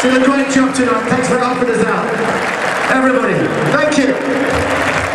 brilliant job tonight. Thanks for helping us out. Everybody, thank you.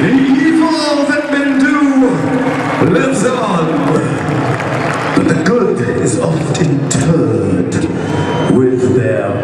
The evil that men do lives on, but the good is often turned with them.